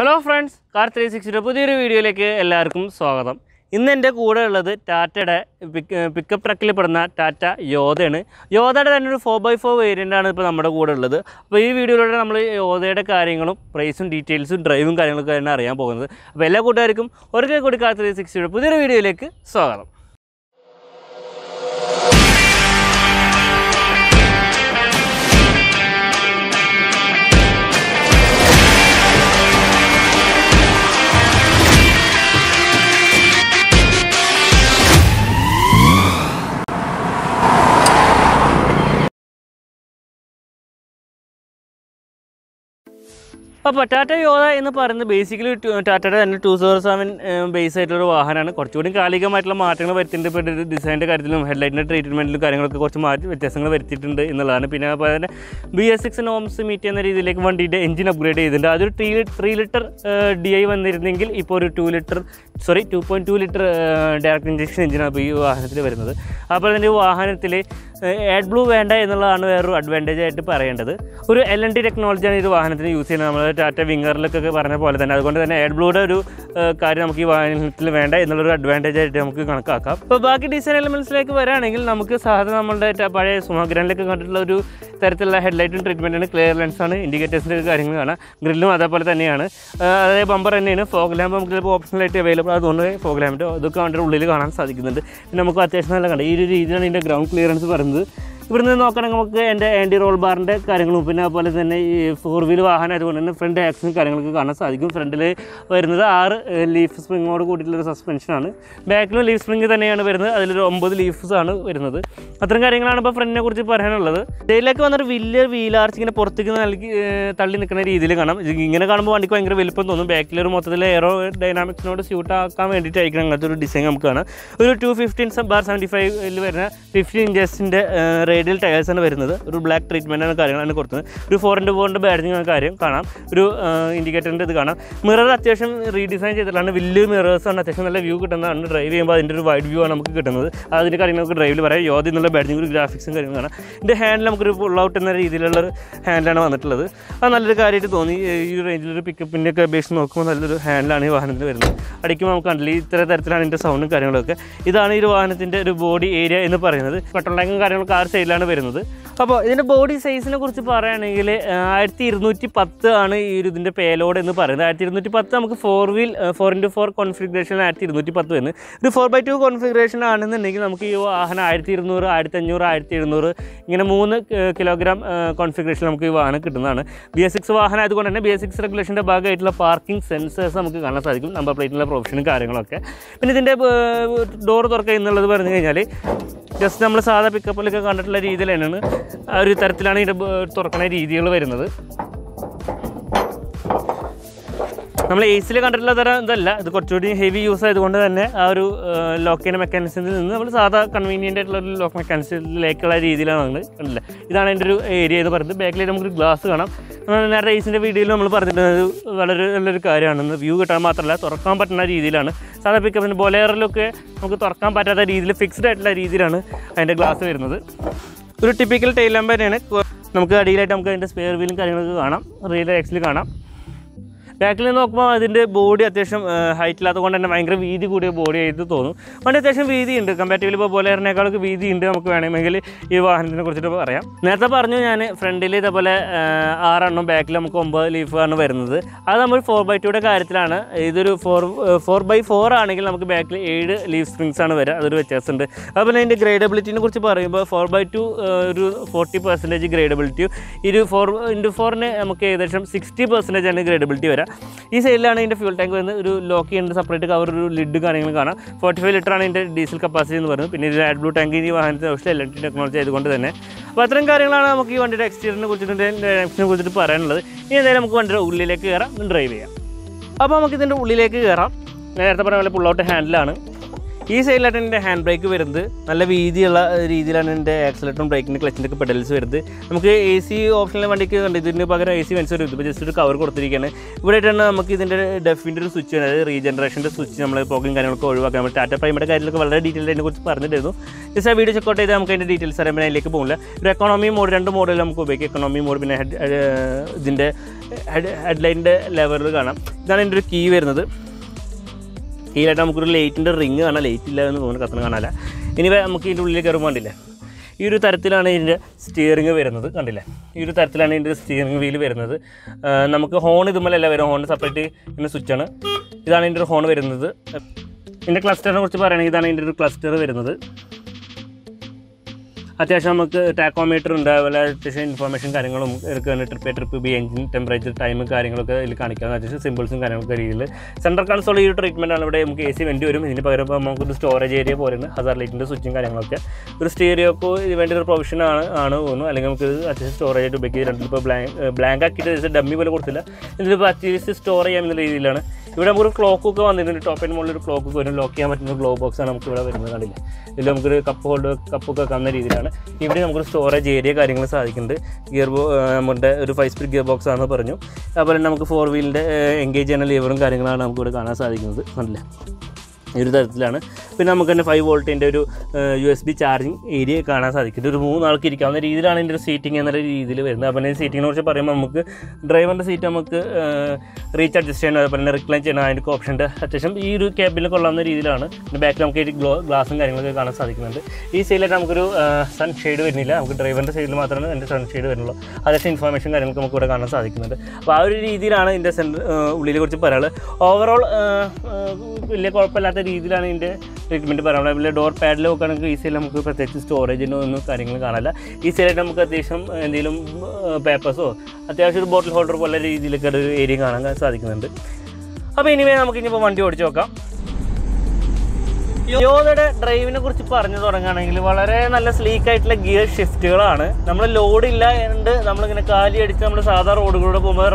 Hello friends car three സിക്സ്റ്റിയുടെ പുതിയൊരു വീഡിയോയിലേക്ക് എല്ലാവർക്കും സ്വാഗതം. ഇന്ന് എന്റെ കൂടെ ഉള്ളത് ടാറ്റയുടെ പിക്ക് പിക്കപ്പ് ട്രക്കിൽ പെടുന്ന ടാറ്റ യോധയാണ്. യോധയുടെ തന്നെ ഒരു ഫോർ ബൈ ഫോർ വേരിയന്റ് ആണ് ഇപ്പോൾ നമ്മുടെ കൂടെ ഉള്ളത്. അപ്പോൾ ഈ വീഡിയോയിലൂടെ നമ്മൾ യോധയുടെ കാര്യങ്ങളും പ്രൈസും ഡീറ്റെയിൽസും ഡ്രൈവും കാര്യങ്ങളൊക്കെ തന്നെ അറിയാൻ പോകുന്നത്. അപ്പോൾ എല്ലാ കൂട്ടുകാർക്കും ഒരിക്കൽ കൂടി കാർ ത്രീ സിക്സ്റ്റിയുടെ പുതിയൊരു വീഡിയോയിലേക്ക് സ്വാഗതം. അപ്പോൾ ടാറ്റ യോധ എന്ന് പറയുന്നത് ബേസിക്കലി ടാറ്റയുടെ തന്നെ ടു സീറോ സെവൻ ബേസ് ആയിട്ടുള്ള വാഹനമാണ്. കുറച്ചുകൂടി കാലികമായിട്ടുള്ള മാറ്റങ്ങൾ വരുത്തിയിട്ടുണ്ട്. ഇപ്പോൾ ഡിസൈന്റെ കാര്യത്തിലും ഹെഡ്ലൈറ്റിന്റെ ട്രീറ്റ്മെന്റിലും കാര്യങ്ങളൊക്കെ കുറച്ച് മാറ്റി വ്യത്യാസങ്ങൾ വരുത്തിയിട്ടുണ്ട് എന്നുള്ളതാണ്. പിന്നെ അതുപോലെ തന്നെ B S six norms meet ചെയ്യുന്ന രീതിയിലേക്ക് വണ്ടിയുടെ എഞ്ചിൻ അപ്ഗ്രേഡ് ചെയ്തിട്ടുണ്ട്. അതൊരു three three litre D I വന്നിരുന്നെങ്കിൽ ഇപ്പോൾ ഒരു two litre sorry two point two litre direct injection എഞ്ചിനാണ് ഈ വാഹനത്തിൽ വരുന്നത്. അപ്പോൾ തന്നെ ഈ വാഹനത്തിൽ ആഡ് ബ്ലൂ വേണ്ട എന്നുള്ളതാണ് വേറൊരു അഡ്വാന്റേജ് ആയിട്ട് പറയേണ്ടത്. ഒരു എൽ എൻ ഡി ടെക്നോളജിയാണ് ഇത് വാഹനത്തിന് യൂസ് ചെയ്യുന്നത്. നമ്മൾ ടാറ്റ വിങ്ങറിലൊക്കെ പറഞ്ഞ പോലെ തന്നെ. അതുകൊണ്ട് തന്നെ ആഡ് ബ്ലൂയുടെ ഒരു കാര്യം നമുക്ക് ഈ വാഹനത്തിൽ വേണ്ട എന്നുള്ളൊരു അഡ്വാന്റേജ് ആയിട്ട് നമുക്ക് കണക്കാക്കാം. അപ്പോൾ ബാക്കി ഡിസൈൻ എലമെൻസിലേക്ക് വരാണെങ്കിൽ നമുക്ക് സാധാരണ നമ്മളുടെ പഴയ സുമഗ്രാനിലൊക്കെ കണ്ടിട്ടുള്ള ഒരു തരത്തിലുള്ള ഹെഡ്ലൈറ്റും ട്രീറ്റ്മെന്റാണ് ക്ലിയർ ലെൻസാണ് ഇൻഡിക്കേറ്റേഴ്സിന്റെ കാര്യങ്ങൾ കാണാം. ഗ്രില്ലും അതേപോലെ തന്നെയാണ്. അതായത് അതേ ബമ്പർ തന്നെയാണ്. ഫോഗ് ലാമ്പ് നമുക്ക് ചിലപ്പോൾ ഓപ്ഷണലായിട്ട് അവൈലബിൾ അതുകൊണ്ട് ഫോഗ് ലാമ്പിന്റെ ഇതൊക്കെ അതിന്റെ ഉള്ളിൽ കാണാൻ സാധിക്കുന്നുണ്ട്. പിന്നെ നമുക്ക് അത്യാവശ്യം നല്ല കണ്ടത് ഈ ഒരു രീതിയിലാണ് ഇതിന്റെ ഗ്രൗണ്ട് ക്ലിയറൻസ് പറയുന്നത് alındı. ഇവിടുന്ന് നോക്കണമെങ്കിൽ നമുക്ക് എന്റെ ആന്റി റോൾ ബാറിന്റെ കാര്യങ്ങളും. പിന്നെ അതുപോലെ തന്നെ ഈ ഫോർ വീൽ വാഹനം ആയതുകൊണ്ട് തന്നെ ഫ്രണ്ട് ആക്സിലും കാര്യങ്ങളൊക്കെ കാണാൻ സാധിക്കും. ഫ്രണ്ടിൽ വരുന്നത് ആറ് ലീഫ് സ്പ്രിങ്ങോട് കൂടിയിട്ടുള്ളൊരു സസ്പെൻഷനാണ് ബാക്കിലും ലീഫ് സ്പ്രിങ് തന്നെയാണ് വരുന്നത്. അതിലൊരു ഒമ്പത് ലീഫ്സ് ആണ് വരുന്നത്. അത്തരം കാര്യങ്ങളാണ് ഇപ്പോൾ ഫ്രണ്ടിനെ കുറിച്ച് പറയാനുള്ളത്. ഇതിലേക്ക് വന്നൊരു വലിയ വീലാർച്ച് ഇങ്ങനെ പുറത്തേക്ക് നൽകി തള്ളി നിൽക്കുന്ന രീതിയിൽ കാണാം. ഇങ്ങനെ കാണുമ്പോൾ വണ്ടിക്ക് ഭയങ്കര വലിപ്പം തോന്നും. ബാക്കിലൊരു മൊത്തത്തിൽ എയറോ ഡൈനാമിക്സിനോട് സ്യൂട്ട് ആക്കാൻ വേണ്ടിയിട്ടായിരിക്കും അങ്ങനത്തെ ഒരു ഡിസൈൻ നമുക്ക് കാണാം. ഒരു ടു ഫിഫ്റ്റീൻ ബാർ സെവന്റി ഫൈവിൽ വരുന്ന ഫിഫ്റ്റീൻ ഇഞ്ചസിന്റെ റേഡിയൽ ടയേഴ്സാണ് വരുന്നത്. ഒരു ബ്ലാക്ക് ട്രീറ്റ്മെന്റാണ് കാര്യങ്ങളാണ് കൊടുത്തത് ഒരു ഫോർ ഇന്റു ഫോറിന്റെ ബാഡിങ് കാര്യം കാണാം. ഒരു ഇൻഡിക്കേറ്ററിന്റെ ഇത് കാണാം. മിറർ അത്യാവശ്യം റീഡിസൈൻ ചെയ്തിട്ടാണ് വലിയ മിറേഴ്സാണ് അത്യാവശ്യം നല്ല വ്യൂ കിട്ടുന്നതാണ്. ഡ്രൈവ് ചെയ്യുമ്പോൾ അതിന്റെ ഒരു വൈഡ് വ്യൂ ആണ് നമുക്ക് കിട്ടുന്നത്. അതിന്റെ കാര്യങ്ങൾ നമുക്ക് ഡ്രൈവിൽ പറയാം. യോധ എന്നുള്ള ബാഡിങ് ഒരു ഗ്രാഫിക്സും കാര്യങ്ങളും കാണാം. ഇതിന്റെ ഹാൻഡിൽ നമുക്കൊരു ഫുൾ ഔട്ട് എന്ന രീതിയിലുള്ള ഒരു ഹാൻഡിലാണ് വന്നിട്ടുള്ളത്. അത് നല്ലൊരു കാര്യമായിട്ട് തോന്നി. ഈ റേഞ്ചിലൊരു പിക്കപ്പിന്റെ ഒക്കെ അപേക്ഷിച്ച് നോക്കുമ്പോൾ നല്ലൊരു ഹാൻഡിലാണ് ഈ വാഹനത്തിൽ വരുന്നത്. അടിക്കുമ്പോൾ നമുക്ക് കണ്ടില്ല ഇത്ര തരത്തിലാണ് ഇതിന്റെ സൗണ്ടും കാര്യങ്ങളൊക്കെ. ഇതാണ് ഈ വാഹനത്തിന്റെ ഒരു ബോഡി ഏരിയ എന്ന് പറയുന്നത്. പെട്രോൾ ടാങ്കും കാർ ആ സൈഡിലാണ് വരുന്നത്. അപ്പോൾ ഇതിന്റെ ബോഡി സൈസിനെ കുറിച്ച് പറയുകയാണെങ്കിൽ ആയിരത്തി ഇരുന്നൂറ്റി പത്ത് ആണ് ഈ ഒരു ഇതിന്റെ പേലോഡ് എന്ന് പറയുന്നത്. ആയിരത്തി ഇരുന്നൂറ്റി പത്ത് നമുക്ക് four wheel four into four configuration ആയിരത്തി ഇരുന്നൂറ്റി പത്ത് വരുന്നത്. ഒരു ഫോർ ബൈ ടു കോൺഫിഗറേഷൻ ആണെന്നുണ്ടെങ്കിൽ നമുക്ക് ഈ വാഹനം ആയിരത്തി ഇരുന്നൂറ് ആയിരത്തി അഞ്ഞൂറ് ആയിരത്തി എഴുന്നൂറ് ഇങ്ങനെ മൂന്ന് കിലോഗ്രാം കോൺഫിഗറേഷൻ നമുക്ക് ഈ വാഹനം കിട്ടുന്നതാണ്. ബി എസ് സിക്സ് വാഹനം ആയതുകൊണ്ട് തന്നെ ബി എസ് സിക്സ് റെഗുലേഷന്റെ ഭാഗമായിട്ടുള്ള പാർക്കിംഗ് സെൻസേഴ്സ് നമുക്ക് കാണാൻ സാധിക്കും നമ്പർ പ്ലേറ്റിലുള്ള പ്രൊഫഷനും കാര്യങ്ങളൊക്കെ. പിന്നെ ഇതിന്റെ ഡോർ തുറക്കുക എന്നുള്ളത് പറഞ്ഞു കഴിഞ്ഞാൽ ജസ്റ്റ് നമ്മൾ സാധാ പിക്കപ്പിലൊക്കെ കണ്ടിട്ടുള്ള രീതിയിൽ തന്നെയാണ്. ഒരു തരത്തിലാണ് ഇതിന്റെ തുറക്കണ രീതികൾ വരുന്നത്. നമ്മൾ എ സിയിൽ കണ്ടിട്ടുള്ള തരം ഇതല്ല. ഇത് കുറച്ചുകൂടി ഹെവി യൂസ് ആയതുകൊണ്ട് തന്നെ ആ ഒരു ലോക്ക് ചെയ്യുന്ന മെക്കാനിസത്തിൽ നിന്ന് നമ്മൾ സാധാ കൺവീനിയന്റ് ആയിട്ടുള്ള ഒരു ലോക്ക് മെക്കാനിസത്തിലേക്കുള്ള രീതിയിലാണ് നമ്മൾ കണ്ടില്ല ഇതാണ് എന്റെ ഒരു ഏരിയ എന്ന് പറയുന്നത്. ബാക്കിൽ നമുക്കൊരു ഗ്ലാസ് കാണാം. നേരത്തെ എസിന്റെ വീഡിയോയിൽ നമ്മൾ പറഞ്ഞിട്ടുണ്ട് വളരെ നല്ലൊരു കാര്യമാണ്. വ്യൂ കിട്ടാൻ മാത്രമല്ല തുറക്കാൻ പറ്റുന്ന രീതിയിലാണ്. സാധാ പിക്കപ്പിന് ബൊലേറിലൊക്കെ നമുക്ക് തുറക്കാൻ പറ്റാത്ത രീതിയിൽ ഫിക്സ്ഡ് ആയിട്ടുള്ള രീതിയിലാണ് അതിന്റെ ഗ്ലാസ് വരുന്നത്. ഒരു ടിപ്പിക്കൽ ടൈൽ തന്നെയാണ്. നമുക്ക് അടിയിലായിട്ട് നമുക്ക് അതിന്റെ സ്പെയർ വീലും കാര്യങ്ങളൊക്കെ കാണാം. റിയൽ എക്സിൽ കാണാം. ബാക്കിൽ നിന്ന് നോക്കുമ്പോൾ അതിന്റെ ബോഡി അത്യാവശ്യം ഹൈറ്റ് ഇല്ലാത്തത് കൊണ്ട് തന്നെ ഭയങ്കര വീതി കൂടിയ ബോഡി ആയിട്ട് തോന്നും. വണ്ടി അത്യാവശ്യം വീതി ഉണ്ട് കമ്പാരിറ്റീവ്ലി ഇപ്പോൾ ബോലേറിനേക്കാളൊക്കെ വീതി ഉണ്ട് നമുക്ക് വേണമെങ്കിൽ ഈ വാഹനത്തിനെ കുറിച്ചിട്ട് പറയാം. നേരത്തെ പറഞ്ഞു ഞാൻ ഫ്രണ്ടിൽ ഇതേപോലെ ആറെണ്ണം ബാക്കിൽ നമുക്ക് ഒമ്പത് ലീഫാണ് വരുന്നത്. അത് നമ്മൾ ഫോർ ബൈ ടുയുടെ കാര്യത്തിലാണ്. ഇതൊരു ഫോർ ഫോർ ബൈ ഫോർ ആണെങ്കിൽ നമുക്ക് ബാക്കിൽ ഏഴ് ലീഫ് സ്പ്രിങ്സ് ആണ് വരിക. അതൊരു വ്യത്യാസമുണ്ട്. അതുപോലെ അതിന്റെ ഗ്രേഡബിലിറ്റിനെ കുറിച്ച് പറയുമ്പോൾ ഫോർ ബൈ ടു ഒരു ഫോർട്ടി പെർസെന്റേജ് ഗ്രേഡബിലിറ്റിയും ഇരു ഫോർ ഇന്റു ഫോറിന് നമുക്ക് ഏകദേശം സിക്സ്റ്റി പെർസെന്റേജ് ആണ് ഗ്രേഡബിലിറ്റി വരിക. ഈ സൈഡിലാണ് ഇതിന്റെ ഫ്യൂൾ ടാങ്ക് വരുന്നത്. ഒരു ലോക്ക് ചെയ്യേണ്ട സെപ്പറേറ്റ് കവർ ഒരു ലിഡ് കാര്യങ്ങൾ കാണാം. ഫോർട്ടി ഫൈവ് ലിറ്റർ ആണ് ഇതിന്റെ ഡീസൽ കപ്പാസിറ്റി എന്ന് പറയുന്നത്. പിന്നെ ഇത് ആഡ് ബ്ലൂ ടാങ്ക് ഈ വാഹനത്തിന് ആവശ്യം എൽ ടെക്നോളജി ആയതുകൊണ്ട് തന്നെ. അപ്പോൾ അത്തരം കാര്യങ്ങളാണ് നമുക്ക് ഈ വണ്ടിയുടെ എക്സ്റ്റീരിയറിനെ കുറിച്ചിട്ട് ഡയറക്ഷനെ കുറിച്ചിട്ട് പറയാനുള്ളത്. ഇനി എന്തായാലും നമുക്ക് വണ്ടിയുടെ ഉള്ളിലേക്ക് കയറാം. ഡ്രൈവ് ചെയ്യാം. അപ്പോൾ നമുക്ക് ഇതിന്റെ ഉള്ളിലേക്ക് കയറാം. നേരത്തെ പറഞ്ഞ പോലെ പുള്ളോട്ട് ഹാൻഡിലാണ് ഈ സൈഡിലായിട്ട് എന്റെ ഹാൻഡ് ബ്രേക്ക് വരുന്നത്. നല്ല വീതിയുള്ള രീതിയിലാണ് എന്റെ ആക്സിലേറ്ററും ബ്രേക്കിന്റെ ക്ലച്ചിന്റെ ഒക്കെ പെഡൽസ് വരുന്നത്. നമുക്ക് എ സി ഓപ്ഷനിലെ വണ്ടിക്ക് കണ്ട് ഇതിന് പകരം എ സി വെൻസ് വരും ഇപ്പോൾ ജസ്റ്റ് ഒരു കവർ കൊടുത്തിരിക്കുകയാണ്. ഇവിടെ ആയിട്ടാണ് നമുക്ക് ഇതിന്റെ ഡെഫിന്റെ ഒരു സ്വിച്ച് അതായത് റീജനറേഷന്റെ സ്വിച്ച് നമ്മൾ പോക്കും കാര്യങ്ങളൊക്കെ ഒഴിവാക്കാൻ പറ്റും. ടാറ്റ പ്രൈമയുടെ കാര്യങ്ങളൊക്കെ വളരെ ഡീറ്റെയിൽ അതിനെക്കുറിച്ച് പറഞ്ഞിട്ടായിരുന്നു ജസ്റ്റ് ആ വീഡിയോ ചെക്കൗട്ട് ചെയ്താൽ നമുക്ക് അതിന്റെ ഡീറ്റെയിൽസ് അറിയാൻ അതിലേക്ക് പോകില്ല. ഒരു എക്കോണമി മോഡ് രണ്ട് മോഡൽ നമുക്ക് ഉപയോഗിക്കാം. എക്കോണമി മോഡ് പിന്നെ ഹെഡ് ഇതിന്റെ ഹെഡ് ഹെഡ്ലൈന്റെ ലെവലിൽ കാണാം. ഇതാണ് എന്റെ ഒരു കീ വരുന്നത്. കീഴിലായിട്ട് നമുക്കൊരു ലൈറ്റിന്റെ റിങ് കാണാം. ലൈറ്റ് ഇല്ല എന്ന് തോന്നുന്നു കത്തണം കാണാനില്ല. ഇനി നമുക്ക് ഇതിന്റെ ഉള്ളിൽ കയറുമ്പോൾ കണ്ടില്ലേ? ഈ ഒരു തരത്തിലാണ് ഇതിന്റെ സ്റ്റിയറിങ് വരുന്നത്. കണ്ടില്ലേ? ഈ ഒരു തരത്തിലാണ് ഇതിന്റെ സ്റ്റിയറിങ് വീൽ വരുന്നത്. നമുക്ക് ഹോൺ ഇതുമല്ല വരും. ഹോൺ സെപ്പറേറ്റ് ഇതിന്റെ സ്വിച്ചാണ് ഇതാണ് ഇതിന്റെ ഹോൺ വരുന്നത്. ഇതിന്റെ ക്ലസ്റ്ററിനെ കുറിച്ച് പറയുകയാണെങ്കിൽ ഇതാണ് ഇതിന്റെ ഒരു ക്ലസ്റ്റർ വരുന്നത്. അത്യാവശ്യം നമുക്ക് ടാക്കോമീറ്റർ ഉണ്ട് അതുപോലെ അത്യാവശ്യം ഇൻഫർമേഷൻ കാര്യങ്ങളും എടുക്കുകയാണ് trip trip B engine temperature time കാര്യങ്ങളൊക്കെ ഇതിൽ കാണിക്കാം. അത്യാവശ്യം സിമ്പിൾസും കാര്യങ്ങളൊക്കെ രീതിയിൽ സെൻട്രൽ കൺസോൾ ഈ ഒരു ട്രീറ്റ്മെന്റ് ആണ്. ഇവിടെ നമുക്ക് എ സി വേണ്ടി വരും. ഇതിന് പകരം നമുക്കൊരു സ്റ്റോറേജ് ഏരിയ പോലെയാണ് ഹസാർ ലൈറ്റിന്റെ സ്വിച്ചും കാര്യങ്ങളൊക്കെ. ഒരു സ്റ്റീരിയോക്കോ ഇത് വേണ്ടി ഒരു പ്രൊവിഷൻ ആണ് ആണ് തോന്നുന്നു. അല്ലെങ്കിൽ നമുക്ക് അത്യാവശ്യം സ്റ്റോറേജ് ആയിട്ട് ഉപയോഗിക്കുക രണ്ടിപ്പോൾ ബ്ലാങ്ക് ബ്ലാങ്ക് ആക്കിയിട്ട് ഡമ്മി പോലെ കൊടുത്തില്ല. ഇതിലിപ്പോൾ അത്യാവശ്യം സ്റ്റോർ ചെയ്യാം എന്നുള്ള രീതിയിലാണ്. ഇവിടെ നമുക്കൊരു ക്ലോക്ക് ഒക്കെ വന്നിട്ടുണ്ട്. ടോപ്പ് ആൻഡ് മുകളിൽ ഒരു ക്ലോക്ക് വരും. ലോക്ക് ചെയ്യാൻ പറ്റുന്ന ഗ്ലോ ബോക്സാണ് നമുക്ക് ഇവിടെ വരുന്നത് കണ്ടില്ല? ഇതിൽ നമുക്കൊരു കപ്പ് ഹോൾഡ് കപ്പൊക്കെ വെക്കാവുന്ന രീതിയിലാണ്. ഇവിടെ നമുക്ക് സ്റ്റോറേജ് ഏരിയ കാര്യങ്ങൾ സാധിക്കുന്നുണ്ട്. ഗിയർ നമ്മുടെ ഒരു ഫൈവ് സ്പീഡ് ഗിയർ ബോക്സ് ആണെന്ന് പറഞ്ഞു. അതുപോലെ തന്നെ നമുക്ക് ഫോർ വീലിന്റെ എൻഗേജ് ചെയ്യുന്ന ലിവറും കാര്യങ്ങളാണ് നമുക്കിവിടെ കാണാൻ സാധിക്കുന്നത്. കണ്ടില്ലേ? ഈ ഒരു തരത്തിലാണ്. പിന്നെ നമുക്ക് തന്നെ ഫൈവ് വോൾട്ടിന്റെ ഒരു U S B charging area കാണാൻ സാധിക്കും. ഒരു മൂന്നാൾക്ക് ഇരിക്കാവുന്ന രീതിയിലാണ് ഇതിന്റെ ഒരു സീറ്റിംഗ് എന്നുള്ള രീതിയിൽ വരുന്നത്. അപ്പോൾ ഈ സീറ്റിങ്ങിനെ കുറിച്ച് പറയുമ്പോൾ നമുക്ക് ഡ്രൈവറിന്റെ സീറ്റ് നമുക്ക് റീച്ച് അഡ്ജസ്റ്റ് ചെയ്യണം. അതുപോലെ തന്നെ റിക്ലൈൻ ചെയ്യണം. അതിന്റെ ഓപ്ഷൻ ഉണ്ട്. അത്യാവശ്യം ഈ ഒരു ക്യാബിൽ കൊള്ളാവുന്ന രീതിയിലാണ്. പിന്നെ ബാക്കിൽ നമുക്ക് ഗ്ലോ ഗ്ലാസും കാര്യങ്ങളൊക്കെ കാണാൻ സാധിക്കുന്നുണ്ട്. ഈ സൈഡിലായിട്ട് നമുക്കൊരു സൺ ഷെയ്ഡ് വരുന്നില്ല. നമുക്ക് ഡ്രൈവറിന്റെ സൈഡിൽ മാത്രമേ എന്റെ സൺ ഷെയ്ഡ് വരുന്നുള്ളൂ. അത്യാവശ്യം ഇൻഫർമേഷൻ കാര്യങ്ങളൊക്കെ നമുക്ക് ഇവിടെ കാണാൻ സാധിക്കുന്നുണ്ട്. അപ്പോൾ ആ ഒരു രീതിയിലാണ് ഇതിന്റെ സെന്റർ ഉള്ളിലെ കുറിച്ച് പറയാനുള്ളത്. ഓവറോൾ വലിയ കുഴപ്പമില്ലാത്ത രീതിയിലാണ് ഇതിന്റെ ട്രീറ്റ്മെന്റ് പറയാനുള്ളത് പിന്നെ ഡോർ പാഡിൽ നോക്കുകയാണെങ്കിൽ ഈസിയിൽ നമുക്ക് പ്രത്യേകിച്ച് സ്റ്റോറേജിനോ ഒന്നും കാര്യങ്ങൾ കാണില്ല ഈസിയായിട്ട് നമുക്ക് അത്യാവശ്യം എന്തെങ്കിലും പേപ്പേഴ്സോ അത്യാവശ്യം ഒരു ബോട്ടിൽ ഹോൾഡർ പോലെ രീതിയിലൊക്കെ ഒരു ഏരിയ കാണാൻ സാധിക്കുന്നുണ്ട്. അപ്പോൾ ഇനിമേ നമുക്ക് ഇനിയിപ്പോൾ വണ്ടി ഓടിച്ച് നോക്കാം. യോദയുടെ ഡ്രൈവിനെ കുറിച്ച് പറഞ്ഞു തുടങ്ങുകയാണെങ്കിൽ വളരെ നല്ല സ്ലീക്ക് ആയിട്ടുള്ള ഗിയർ ഷിഫ്റ്റുകളാണ് നമ്മൾ ലോഡ് ഇല്ല ഉണ്ട് നമ്മളിങ്ങനെ കാലി അടിച്ച് നമ്മൾ സാധാ റോഡുകളിലൂടെ പോകുമ്പോൾ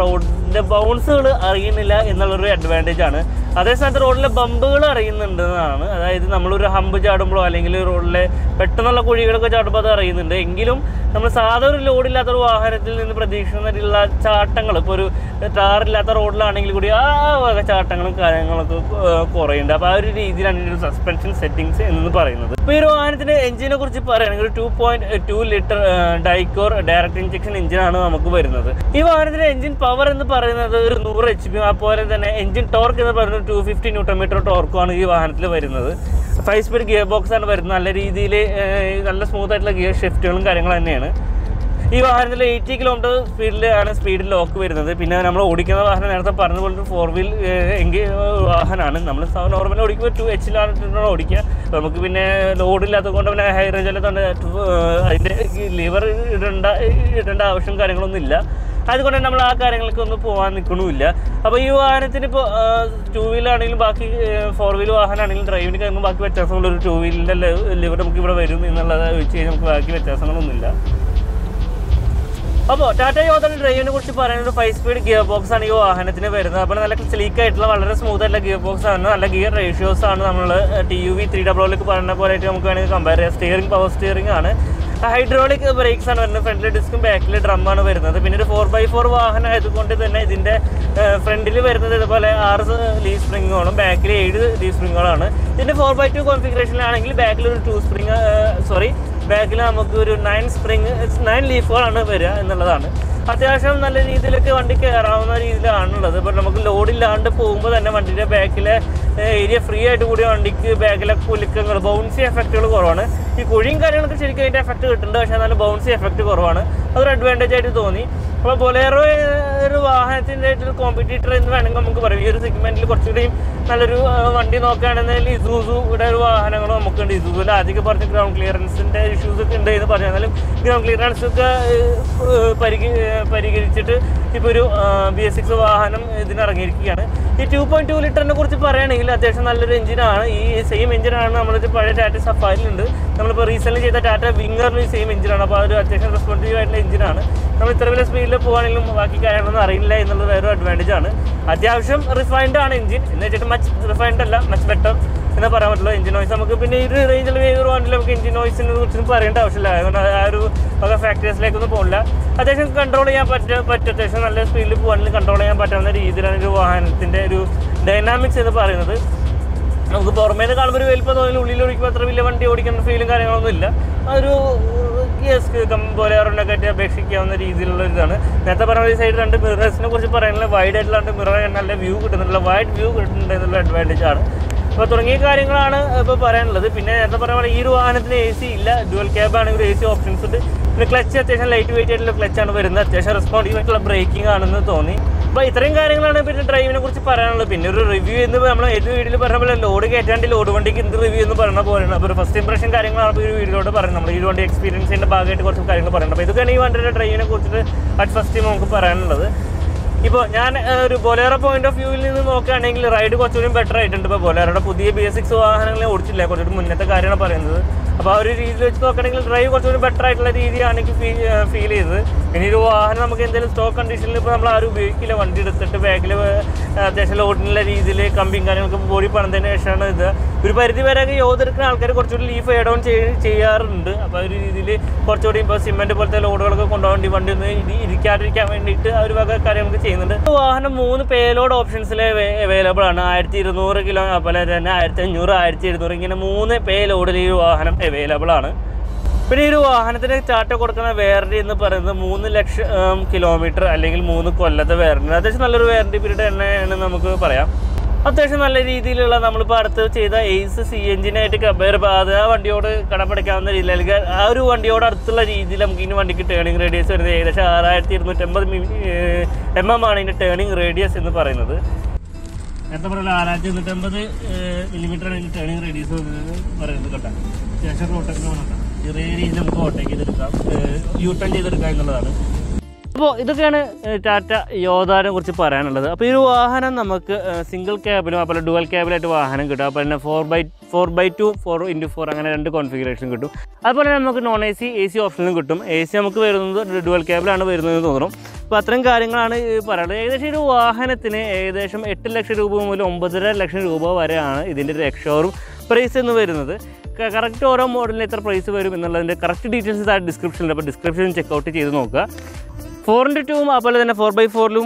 റോഡിന്റെ ബൗൺസുകൾ അറിയുന്നില്ല എന്നുള്ളൊരു അഡ്വാന്റേജ് ആണ്. അതേസമയത്ത് റോഡിലെ ബമ്പുകൾ അറിയുന്നുണ്ടെന്നാണ്. അതായത് നമ്മളൊരു ഹമ്പ് ചാടുമ്പോഴോ അല്ലെങ്കിൽ റോഡിലെ പെട്ടെന്നുള്ള കുഴികളൊക്കെ ചാടുമ്പോൾ അത് അറിയുന്നുണ്ട്. എങ്കിലും നമ്മൾ സാധാ ഒരു ലോഡില്ലാത്ത ഒരു വാഹനത്തിൽ നിന്ന് പ്രതീക്ഷിക്കുന്ന ചാട്ടങ്ങൾ ഇപ്പോൾ ഒരു ടാറില്ലാത്ത റോഡിലാണെങ്കിൽ കൂടി ആ വക ചാട്ടങ്ങളും കാര്യങ്ങളൊക്കെ കുറയുണ്ട് അപ്പോൾ ആ ഒരു രീതിയിലാണ് ഇതിന്റെ സസ്പെൻഷൻ സെറ്റിങ്സ് എന്ന് പറയുന്നത്. ഇപ്പോൾ ഈ ഒരു വാഹനത്തിന്റെ എഞ്ചിനെ കുറിച്ച് പറയുകയാണെങ്കിൽ ഒരു two point two litre Dicor direct injection എഞ്ചിനാണ് നമുക്ക് വരുന്നത്. ഈ വാഹനത്തിന്റെ എഞ്ചിൻ പവർ എന്ന് പറയുന്നത് ഒരു നൂറ് എച്ച് പി അതുപോലെ തന്നെ എഞ്ചിൻ ടോർക്ക് എന്ന് പറയുന്നത് ടു ഫിഫ്റ്റി ന്യൂട്ടൺ മീറ്റർ ടോർക്കുമാണ് ഈ വാഹനത്തിൽ വരുന്നത്. ഫൈവ് സ്പീഡ് ഗിയർ ബോക്സ് ആണ് വരുന്നത്. നല്ല രീതിയിൽ നല്ല സ്മൂത്ത് ആയിട്ടുള്ള ഗിയർ ഷിഫ്റ്റുകളും കാര്യങ്ങളും തന്നെയാണ്. ഈ വാഹനത്തിൽ എയ്റ്റി കിലോമീറ്റർ സ്പീഡിലാണ് സ്പീഡിൽ ലോക്ക് വരുന്നത്. പിന്നെ നമ്മൾ ഓടിക്കുന്ന വാഹനം നേരത്തെ പറഞ്ഞ പോലെ ഫോർ വീൽ എങ്കിൽ വാഹനമാണ്. നമ്മൾ നോർമലി ഓടിക്കുമ്പോൾ ടു എച്ചിലാണ് ഓടിക്കുക. നമുക്ക് പിന്നെ ലോഡ് കൊണ്ട് പിന്നെ ഹൈ റേഞ്ച് തന്നെ അതിന്റെ ലിവർ ഇടേണ്ട ഇടേണ്ട ആവശ്യം കാര്യങ്ങളൊന്നും ഇല്ല അതുകൊണ്ട് നമ്മൾ ആ കാര്യങ്ങൾക്ക് ഒന്നും പോകാൻ നിൽക്കണമില്ല. അപ്പോൾ ഈ വാഹനത്തിന് ഇപ്പോൾ ടൂ വീലാണെങ്കിലും ബാക്കി ഫോർ വീൽ വാഹനമാണെങ്കിലും ഡ്രൈവിന് കാര്യങ്ങൾ ബാക്കി വ്യത്യാസമുള്ള ഒരു ടൂ വീലിന്റെ ലിവർ നമുക്ക് ഇവിടെ വരും എന്നുള്ളത് വെച്ച് കഴിഞ്ഞാൽ നമുക്ക് ബാക്കി വ്യത്യാസങ്ങളൊന്നുമില്ല. അപ്പോൾ ടാറ്റ യോധന ഡ്രൈവിനെ കുറിച്ച് പറയുന്നത് ഫൈവ് സ്പീഡ് ഗിയർ ബോക്സ് ആണ് ഈ വാഹനത്തിന് വരുന്നത്. അപ്പോൾ നല്ല സ്ലീക്ക് ആയിട്ടുള്ള വളരെ സ്മൂത്ത് ആയിട്ടുള്ള ഗിയർ ബോക്സ് ആണ്. നല്ല ഗിയർ റേഷ്യോസ് ആണ് നമ്മൾ ടി യു വി ത്രീ ഡബ്ലോയിലേക്ക് പറയുന്ന പോലെ ആയിട്ട് നമുക്ക് വേണമെങ്കിൽ കമ്പയർ ചെയ്യാം. സ്റ്റിയറിംഗ് പവർ സ്റ്റിയറിംഗ് ആണ്. ഹൈഡ്രോളിക് ബ്രേക്സ് ആണ് വരുന്നത്. ഫ്രണ്ടിൽ ഡിസ്കും ബാക്കിൽ ഡ്രമ്മാണ് വരുന്നത്. പിന്നെ ഒരു ഫോർ ബൈ ഫോർ വാഹനം ആയതുകൊണ്ട് തന്നെ ഇതിന്റെ ഫ്രണ്ടിൽ വരുന്നത് ഇതുപോലെ ആറ് ലീ സ്പ്രിങ്ങുകളും ബാക്കിൽ ഏഴ് ലീ സ്പ്രിങ്ങുകളാണ് ഇതിന്റെ ഫോർ ബൈ ടു കോൺഫിഗറേഷനിലാണെങ്കിൽ ബാക്കിൽ ഒരു ടു സ്പ്രിങ് സോറി ബാക്കിൽ നമുക്ക് ഒരു നയൻ സ്പ്രിങ് നയൻ ലീഫുകളാണ് വരിക എന്നുള്ളതാണ്. അത്യാവശ്യം നല്ല രീതിയിലൊക്കെ വണ്ടി കയറാവുന്ന രീതിയിലാണുള്ളത്. ഇപ്പോൾ നമുക്ക് ലോഡില്ലാണ്ട് പോകുമ്പോൾ തന്നെ വണ്ടിയുടെ ബാക്കിലെ ഏരിയ ഫ്രീ ആയിട്ട് കൂടിയ വണ്ടിക്ക് ബാക്കിലെ കുലുക്കങ്ങൾ ബൗൺസി എഫക്റ്റുകൾ കുറവാണ്. ഈ കുഴിയും കാര്യങ്ങളൊക്കെ ശരിക്കും അതിന്റെ എഫക്റ്റ് കിട്ടുന്നുണ്ട്. പക്ഷേ എന്നാലും ബൗൺസി എഫക്റ്റ് കുറവാണ്. അതൊരു അഡ്വാന്റേജ് ആയിട്ട് തോന്നി. അപ്പോൾ ബൊലേറോ ഒരു വാഹനത്തിന്റെ ആയിട്ടൊരു കോമ്പറ്റീറ്റർ എന്ന് വേണമെങ്കിൽ നമുക്ക് പറയാം. ഈ ഒരു സെഗ്മെന്റിൽ കുറച്ചുകൂടിയും നല്ലൊരു വണ്ടി നോക്കുകയാണെന്നുണ്ടെങ്കിൽ ഇസൂസു ഇവിടെ ഒരു വാഹനങ്ങൾ നമുക്കുണ്ട്. ഇസൂസിൽ ആദ്യമൊക്കെ പറഞ്ഞ ഗ്രൗണ്ട് ക്ലിയറൻസിന്റെ ഇഷ്യൂസ് ഒക്കെ ഉണ്ട് എന്ന് പറഞ്ഞാലും ഗ്രൗണ്ട് ക്ലിയറൻസൊക്കെ പരിഗ പരിഹരിച്ചിട്ട് ഇപ്പോൾ ഒരു ബി എസ് സിക്സ് വാഹനം ഇതിനിറങ്ങിയിരിക്കുകയാണ് ഈ ടു പോയിന്റ് ടു ലിറ്ററിനെ കുറിച്ച് പറയുകയാണെങ്കിൽ അത്യാവശ്യം നല്ലൊരു എഞ്ചിനാണ്. ഈ സെയിം എഞ്ചിനാണ് നമ്മുടെ പഴയ ടാറ്റ സഫാരിലുണ്ട് നമ്മളിപ്പോൾ റീസെന്റ് ചെയ്ത ടാറ്റ വിങ്ങറിന് ഈ സെയിം എഞ്ചിനാണ് അപ്പോൾ അതൊരു അത്യാവശ്യം റെസ്പോൺസീവ് ആയിട്ടുള്ള എഞ്ചിനാണ് നമ്മൾ ഇത്ര വലിയ സ്പീഡിൽ പോകുകയാണെങ്കിലും ബാക്കി കാര്യങ്ങളൊന്നും അറിയില്ല എന്നുള്ളത് വേറൊരു അഡ്വാന്റേജ് ആണ് അത്യാവശ്യം റിഫൈൻഡ് ആണ് എഞ്ചിൻ എന്ന് വെച്ചിട്ട് മച്ച് റിഫൈൻഡ് അല്ല മച്ച് ബെറ്റർ എന്ന് പറയാൻ പറ്റുള്ളൂ എഞ്ചിൻ നോയ്സ് നമുക്ക് പിന്നെ ഈ ഒരു റേഞ്ചിൽ വേഗം വണ്ടിയിൽ നമുക്ക് എഞ്ചിൻ നോയ്സിനെ കുറിച്ചൊന്നും പറയേണ്ട ആവശ്യമില്ല. അതുകൊണ്ട് ആ ഒരു വക ഫാക്ടേഴ്സിലേക്കൊന്നും പോകില്ല അത്യാവശ്യം കൺട്രോൾ ചെയ്യാൻ പറ്റ പറ്റും. അത്യാവശ്യം നല്ല സ്പീഡിൽ പോകാനും കൺട്രോൾ ചെയ്യാൻ പറ്റാവുന്ന രീതിയിലാണ് ഒരു വാഹനത്തിന്റെ ഒരു ഡൈനാമിക്സ് എന്ന് പറയുന്നത്. നമുക്ക് പുറമേ നിന്ന് കാണുമ്പോൾ ഒരു വലിപ്പം തോന്നി ഉള്ളിൽ ഓടിക്കുമ്പോൾ അത്ര വലിയ വണ്ടി ഓടിക്കുന്ന ഫീലും കാര്യങ്ങളൊന്നും ഇല്ല. ഒരു യെസ് ആയിട്ട് അപേക്ഷിക്കാവുന്ന രീതിയിലുള്ള ഒരു ഇതാണ്. നേരത്തെ പറഞ്ഞ ഈ സൈഡ് രണ്ട് മിറേഴ്സിനെ കുറിച്ച് പറയാനുള്ള വൈഡ് ആയിട്ടുള്ള മിറർ നല്ല വ്യൂ കിട്ടുന്നുള്ള വൈഡ് വ്യൂ കിട്ടുന്നുണ്ട് എന്നുള്ള അഡ്വാന്റേജ് ആണ്. അപ്പോൾ തുടങ്ങിയ കാര്യങ്ങളാണ് ഇപ്പോൾ പറയാനുള്ളത്. പിന്നെ നേരത്തെ പറഞ്ഞ പോലെ ഈ ഒരു വാഹനത്തിന് എ സി ഇല്ല. ഡുവൽ ക്യാബ് ആണെങ്കിൽ എ സി ഓപ്ഷൻസ് ഉണ്ട്. പിന്നെ ക്ലച്ച് അത്യാവശ്യം ലൈറ്റ് വെയിറ്റ് ആയിട്ടുള്ള ക്ലച്ചാണ് വരുന്നത്. അത്യാവശ്യം റെസ്പോണ്ടീവ് ആയിട്ടുള്ള ബ്രേക്കിംഗ് ആണെന്ന് തോന്നി. അപ്പോൾ ഇത്രയും കാര്യങ്ങളാണ് പിന്നെ ഡ്രൈവിനെ കുറിച്ച് പറയാനുള്ളത്. പിന്നെ ഒരു റിവ്യൂ എന്ന് നമ്മൾ ഏത് വീഡിയോയിൽ പറഞ്ഞ പോലെ ലോഡ് കയറ്റാണ്ട് ലോഡ് വണ്ടിക്ക് എന്ത് റിവ്യൂ എന്ന് പറയുന്ന പോലെയാണ്. അപ്പോൾ ഒരു ഫസ്റ്റ് ഇംപ്രഷൻ കാര്യങ്ങളാണ് ഈ വീഡിയോയിലൂടെ പറയുന്നത്. നമ്മൾ ഈ വണ്ടി എക്സ്പീരിയൻസിന്റെ ഭാഗമായിട്ട് കുറച്ച് കാര്യങ്ങൾ പറയുന്നത്. അപ്പോൾ ഇതൊക്കെയാണ് ഈ വണ്ടിയുടെ ഡ്രൈവിനെ കുറിച്ചിട്ട് അറ്റ് ഫസ്റ്റ് നമുക്ക് പറയാനുള്ളത്. ഇപ്പോൾ ഞാൻ ഒരു ബൊലേറോ പോയിന്റ് ഓഫ് വ്യൂവിൽ നിന്ന് നോക്കുകയാണെങ്കിൽ റൈഡ് കുറച്ചുകൂടി ബെറ്റർ ആയിട്ടുണ്ട്. ഇപ്പോൾ ബൊലേറോയുടെ പുതിയ ബി എസ് സിക്സ് വാഹനങ്ങളെ ഓടിച്ചില്ല കുറച്ചുകൂടി മുന്നത്തെ കാര്യമാണ് പറയുന്നത്. അപ്പോൾ ആ ഒരു രീതിയിൽ വെച്ച് നോക്കണമെങ്കിൽ ഡ്രൈവ് കുറച്ചുകൂടി ബെറ്റർ ആയിട്ടുള്ള രീതിയാണ് എനിക്ക് ഫീൽ ഫീൽ ചെയ്തത്. ഇനി ഒരു വാഹനം നമുക്ക് എന്തെങ്കിലും സ്റ്റോക്ക് കണ്ടീഷനിൽ ഇപ്പോൾ നമ്മൾ ആരും ഉപയോഗിക്കില്ല. വണ്ടി എടുത്തിട്ട് ബാഗിൽ അത്യാവശ്യം ലോഡിനുള്ള രീതിയിൽ കമ്പിയും കാര്യങ്ങളൊക്കെ ബോഡി പണിതതിന് ശേഷമാണ് ഇത്. ഒരു പരിധി വരെ യോതെടുക്കുന്ന ആൾക്കാർ കുറച്ചുകൂടി ലീഫ് എയ്ഡ് ഓൺ ചെയ്യാറുണ്ട്. അപ്പോൾ ഒരു രീതിയിൽ കുറച്ചുകൂടി ഇപ്പോൾ സിമെന്റ് പോലത്തെ ലോഡുകളൊക്കെ കൊണ്ടുപോകാൻ വേണ്ടി ഒന്ന് ഇരി- ഇരിക്കാതിരിക്കാൻ വേണ്ടിയിട്ട് ആ ഒരു വക നമുക്ക് ചെയ്യുന്നുണ്ട്. വാഹനം മൂന്ന് പേലോഡ് ഓപ്ഷൻസിൽ അവൈലബിൾ ആണ്. ആയിരത്തി ഇരുന്നൂറ് കിലോ അതുപോലെ തന്നെ ആയിരത്തി അഞ്ഞൂറ് ആയിരത്തി എഴുന്നൂറ് ഇങ്ങനെ മൂന്ന് പേ ലോഡിൽ ഈ വാഹനം അവൈലബിൾ ആണ്. പിന്നെ ഈ ഒരു വാഹനത്തിന് ചാട്ട കൊടുക്കുന്ന വാറണ്ടി എന്ന് പറയുന്നത് മൂന്ന് ലക്ഷം കിലോമീറ്റർ അല്ലെങ്കിൽ മൂന്ന് കൊല്ലത്തെ വാറണ്ടി അത്യാവശ്യം നല്ലൊരു വാറണ്ടി പീരീഡ് തന്നെയാണ് നമുക്ക് പറയാം. അത്യാവശ്യം നല്ല രീതിയിലുള്ള നമ്മളിപ്പോൾ അടുത്ത് ചെയ്ത എയ്സ് സി എഞ്ചിനായിട്ട് കമ്പയർ അത് ആ വണ്ടിയോട് കടപ്പടിക്കാവുന്ന രീതിയിൽ അല്ലെങ്കിൽ ആ ഒരു വണ്ടിയോട് അടുത്തുള്ള രീതിയിൽ നമുക്ക് ഇനി വണ്ടിക്ക് ടേണിംഗ് റേഡിയസ് വരുന്നത് ഏകദേശം ആറായിരത്തി ഇരുന്നൂറ്റമ്പത് എം എം ആണ് ഇതിന്റെ ടേണിംഗ് റേഡിയസ് എന്ന് പറയുന്നത്. നേരത്തെ പറയുന്നത് ആറായിരത്തി ഇരുന്നൂറ്റമ്പത് മില്ലിമീറ്റർ ആണ് ഇതിന്റെ ടേണിംഗ് റേഡിയസ് പറയുന്നത് കേട്ടോ. അത്യാവശ്യം റോട്ടൊക്കെ ചെറിയ രീതിയിൽ നമുക്ക് ഓട്ടേക്ക് ചെയ്തെടുക്കാം. യൂ ടേൺ ചെയ്തെടുക്കാം എന്നുള്ളതാണ്. അപ്പോൾ ഇതൊക്കെയാണ് ടാറ്റ യോധാനെ കുറിച്ച് പറയാനുള്ളത്. അപ്പോൾ ഈ ഒരു വാഹനം നമുക്ക് സിംഗിൾ ക്യാബിലും അതുപോലെ ഡുവൽ ക്യാബിലായിട്ട് വാഹനം കിട്ടും. അപ്പോൾ തന്നെ four by four by two four into four അങ്ങനെ രണ്ട് കോൺഫിഗറേഷൻ കിട്ടും. അതുപോലെ തന്നെ നമുക്ക് non A C A C ഓപ്ഷനും കിട്ടും. എ സി നമുക്ക് വരുന്നത് ഡുവൽ ക്യാബിലാണ് വരുന്നത് തോന്നുന്നു. അപ്പോൾ അത്രയും കാര്യങ്ങളാണ് പറയുന്നത്. ഏകദേശം ഒരു വാഹനത്തിന് ഏകദേശം എട്ട് ലക്ഷം രൂപ മുതൽ ഒമ്പതര ലക്ഷം രൂപ വരെയാണ് ഇതിന്റെ ഒരു എക്സ്ഷോറും പ്രൈസ് എന്ന് വരുന്നത്. കറക്റ്റ് ഓരോ മോഡലിന് എത്ര പ്രൈസ് വരും എന്നുള്ളതിന്റെ കറക്റ്റ് ഡീറ്റെയിൽസ് താഴെ ഡിസ്ക്രിപ്ഷനിൽ അപ്പോൾ ഡിസ്ക്രിപ്ഷൻ ചെക്കൗട്ട് ചെയ്ത് നോക്കുക. ഫോർ ഇന്റു ടൂവും അതുപോലെ തന്നെ ഫോർ ബൈ ഫോറിലും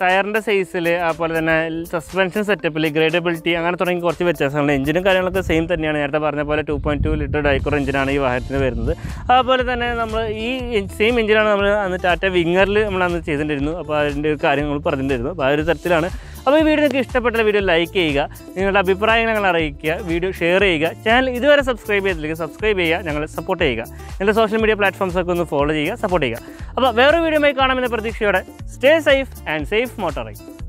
ടയറിന്റെ സൈസിൽ അതുപോലെ തന്നെ സസ്പെൻഷൻ സെറ്റപ്പിൽ ഗ്രേഡബിലിറ്റി അങ്ങനെ തുടങ്ങി കുറച്ച് വ്യത്യാസങ്ങളുണ്ട്. എഞ്ചിനും കാര്യങ്ങളൊക്കെ സെയിം തന്നെയാണ്. നേരത്തെ പറഞ്ഞ പോലെ two point two litre DICOR എഞ്ചിനാണ് ഈ വാഹനത്തിന് വരുന്നത്. അതുപോലെ തന്നെ നമ്മൾ ഈ സെയിം എഞ്ചിനാണ് നമ്മൾ അന്ന് ടാറ്റ വിങ്ങറിൽ നമ്മൾ അന്ന് ചെയ്തിട്ടുണ്ടായിരുന്നു. അപ്പോൾ അതിന്റെ കാര്യങ്ങൾ പറഞ്ഞിട്ടുണ്ടായിരുന്നു. അപ്പോൾ ആ ഒരു തരത്തിലാണ് അപ്പോൾ ഈ വീഡിയോ നിങ്ങൾക്ക് ഇഷ്ടപ്പെട്ട വീഡിയോ ലൈക്ക് ചെയ്യുക നിങ്ങളുടെ അഭിപ്രായങ്ങൾ ഞങ്ങൾ അറിയിക്കുക വീഡിയോ ഷെയർ ചെയ്യുക ചാനൽ ഇതുവരെ സബ്സ്ക്രൈബ് ചെയ്തില്ലെങ്കിൽ സബ്സ്ക്രൈബ് ചെയ്യുക ഞങ്ങൾ സപ്പോർട്ട് ചെയ്യുക. എന്റെ സോഷ്യൽ മീഡിയ പ്ലാറ്റ്ഫോംസ് ഒക്കെ ഒന്ന് ഫോളോ ചെയ്യുക സപ്പോർട്ട് ചെയ്യുക. അപ്പോൾ വേറെ വീഡിയോയുമായി കാണാമെന്ന പ്രതീക്ഷയോടെ stay safe and safe motoring